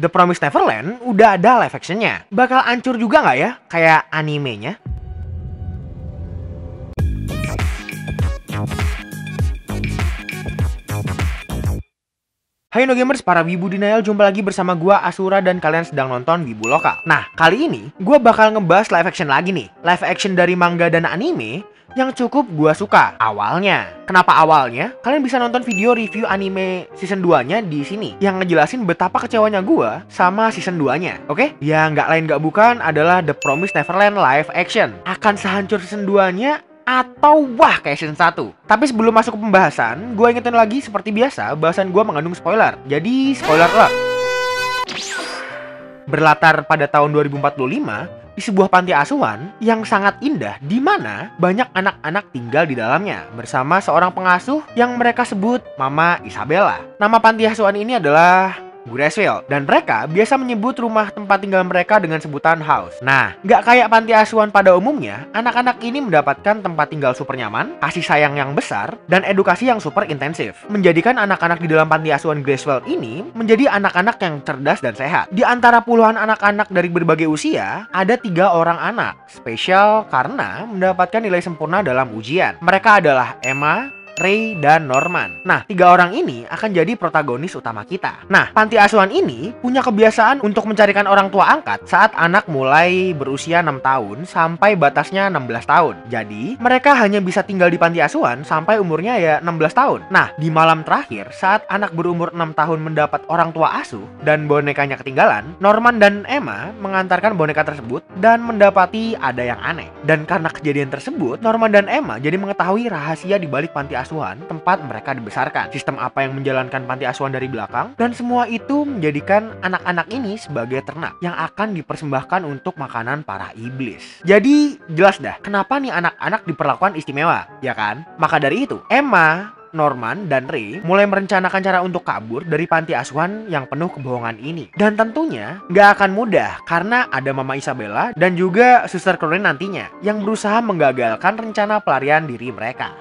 The Promised Neverland udah ada live actionnya. Bakal hancur juga nggak ya? Kayak animenya? Hai no gamers, para wibu denial jumpa lagi bersama gua Asura dan kalian sedang nonton Wibu Lokal. Nah, kali ini gua bakal ngebahas live action lagi nih. Live action dari manga dan anime yang cukup gua suka awalnya. Kenapa awalnya? Kalian bisa nonton video review anime season 2-nya di sini yang ngejelasin betapa kecewanya gua sama season 2-nya. Oke? Ya nggak lain nggak bukan adalah The Promised Neverland live action. Akan sehancur season 2-nya atau wah season 1 Tapi sebelum masuk ke pembahasan, gue ingetin lagi seperti biasa, bahasan gue mengandung spoiler. Jadi spoiler lah. Berlatar pada tahun 2045, di sebuah panti asuhan yang sangat indah di mana banyak anak-anak tinggal di dalamnya bersama seorang pengasuh yang mereka sebut Mama Isabella. Nama panti asuhan ini adalah Gurasville dan mereka biasa menyebut rumah tempat tinggal mereka dengan sebutan house. Nah, nggak kayak panti asuhan pada umumnya, anak-anak ini mendapatkan tempat tinggal super nyaman, kasih sayang yang besar, dan edukasi yang super intensif. Menjadikan anak-anak di dalam panti asuhan Gracewell ini menjadi anak-anak yang cerdas dan sehat. Di antara puluhan anak-anak dari berbagai usia, ada tiga orang anak spesial karena mendapatkan nilai sempurna dalam ujian. Mereka adalah Emma, Ray, dan Norman. Nah, tiga orang ini akan jadi protagonis utama kita. Nah, panti asuhan ini punya kebiasaan untuk mencarikan orang tua angkat saat anak mulai berusia 6 tahun sampai batasnya 16 tahun. Jadi, mereka hanya bisa tinggal di panti asuhan sampai umurnya ya 16 tahun. Nah, di malam terakhir saat anak berumur 6 tahun mendapat orang tua asuh dan bonekanya ketinggalan, Norman dan Emma mengantarkan boneka tersebut dan mendapati ada yang aneh. Dan karena kejadian tersebut, Norman dan Emma jadi mengetahui rahasia di balik panti asuhan asuhan tempat mereka dibesarkan, sistem apa yang menjalankan panti asuhan dari belakang, dan semua itu menjadikan anak-anak ini sebagai ternak yang akan dipersembahkan untuk makanan para iblis. Jadi jelas dah kenapa nih anak-anak diperlakukan istimewa, ya kan? Maka dari itu, Emma Norman dan Ray mulai merencanakan cara untuk kabur dari panti asuhan yang penuh kebohongan ini. Dan tentunya nggak akan mudah karena ada Mama Isabella dan juga Suster Corinne nantinya yang berusaha menggagalkan rencana pelarian diri mereka.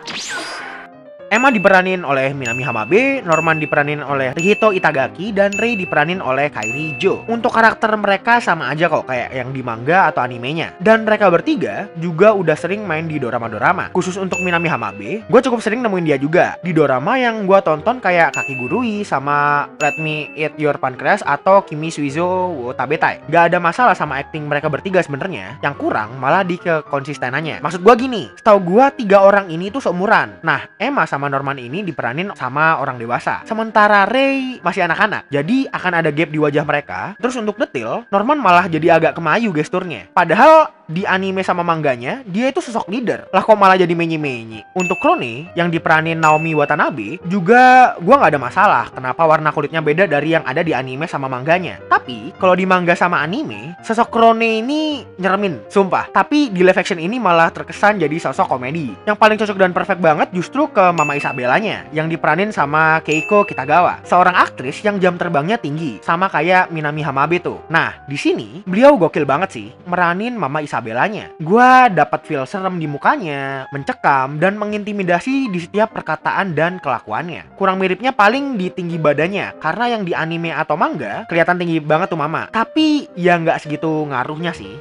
Emma diperanin oleh Minami Hamabe, Norman diperanin oleh Rihito Itagaki, dan Rei diperanin oleh Kairi Jo. Untuk karakter mereka sama aja kok kayak yang di manga atau animenya. Dan mereka bertiga juga udah sering main di dorama-dorama. Khusus untuk Minami Hamabe, gue cukup sering nemuin dia juga. Di dorama yang gue tonton kayak Kaki Gurui sama Let Me Eat Your Pancreas atau Kimi Suizo wo Tabetai. Gak ada masalah sama acting mereka bertiga sebenarnya. Yang kurang malah di kekonsistenannya. Maksud gue gini, setahu gue tiga orang ini tuh seumuran. Nah, Emma sama sama Norman ini diperanin sama orang dewasa. Sementara Ray masih anak-anak. Jadi akan ada gap di wajah mereka. Terus untuk detail, Norman malah jadi agak kemayu gesturnya. Padahal di anime sama mangganya, dia itu sosok leader. Lah kok malah jadi menyi-menyi. Untuk Krone, yang diperanin Naomi Watanabe, juga gua nggak ada masalah kenapa warna kulitnya beda dari yang ada di anime sama mangganya. Tapi, kalau di manga sama anime, sosok Krone ini nyeremin, sumpah. Tapi di live action ini malah terkesan jadi sosok komedi. Yang paling cocok dan perfect banget justru ke Mama Isabellanya, yang diperanin sama Keiko Kitagawa. Seorang aktris yang jam terbangnya tinggi, sama kayak Minami Hamabe tuh. Nah, di sini, beliau gokil banget sih, meranin Mama Isabella Isabellanya. Gua dapat feel serem di mukanya, mencekam dan mengintimidasi di setiap perkataan dan kelakuannya. Kurang miripnya paling di tinggi badannya, karena yang di anime atau manga kelihatan tinggi banget tuh mama. Tapi ya nggak segitu ngaruhnya sih.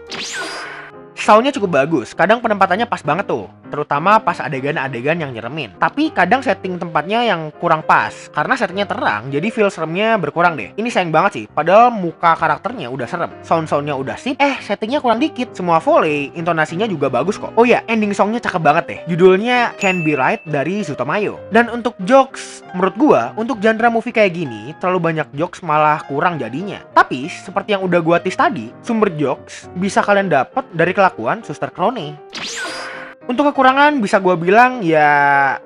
Soundnya cukup bagus, kadang penempatannya pas banget tuh terutama pas adegan-adegan yang nyeremin. Tapi kadang setting tempatnya yang kurang pas, karena settingnya terang, jadi feel seremnya berkurang deh. Ini sayang banget sih, padahal muka karakternya udah serem, sound-soundnya udah sip, eh settingnya kurang dikit. Semua volley, intonasinya juga bagus kok. Oh ya, ending songnya cakep banget deh. Judulnya Can Be Right dari Zutomayo. Dan untuk jokes, menurut gua, untuk genre movie kayak gini, terlalu banyak jokes malah kurang jadinya. Tapi, seperti yang udah gua tis tadi, sumber jokes bisa kalian dapat dari kelakuan Suster Crone. Untuk kekurangan bisa gue bilang ya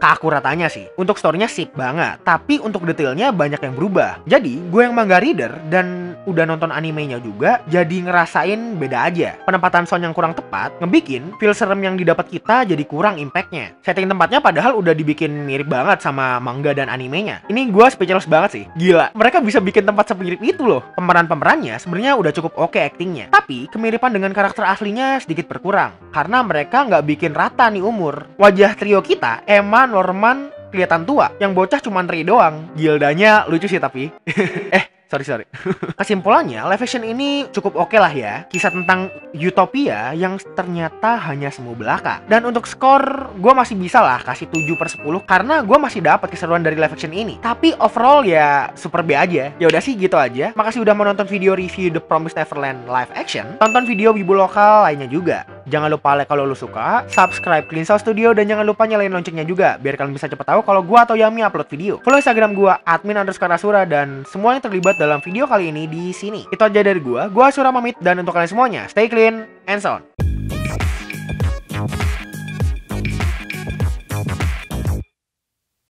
keakuratannya sih. Untuk storynya sip banget. Tapi untuk detailnya banyak yang berubah. Jadi gue yang manga reader dan udah nonton animenya juga jadi ngerasain beda aja. Penempatan sound yang kurang tepat ngebikin feel serem yang didapat kita jadi kurang impactnya. Setting tempatnya padahal udah dibikin mirip banget sama manga dan animenya. Ini gue speechless banget sih. Gila, mereka bisa bikin tempat semirip itu loh. Pemeran-pemerannya sebenarnya udah cukup oke okay actingnya. Tapi kemiripan dengan karakter aslinya sedikit berkurang. Karena mereka nggak bikin rata nih umur. Wajah trio kita, Emma, Norman, kelihatan tua. Yang bocah cuma Ray doang. Gildanya lucu sih tapi. eh, Sorry sorry. Kesimpulannya, live action ini cukup oke lah ya. Kisah tentang utopia yang ternyata hanya semu belaka. Dan untuk skor, gue masih bisa lah kasih 7 per 10 karena gue masih dapat keseruan dari live action ini. Tapi overall ya super B aja. Ya udah sih gitu aja. Makasih udah menonton video review The Promised Neverland live action. Tonton video wibu lokal lainnya juga. Jangan lupa like kalau lu suka, subscribe Clean Sound Studio dan jangan lupa nyalain loncengnya juga biar kalian bisa cepet tahu kalau gua atau Yami upload video. Follow Instagram gua admin underscore Asura dan semua yang terlibat dalam video kali ini di sini. Itu aja dari gua. Gua Asura pamit dan untuk kalian semuanya, stay clean and sound.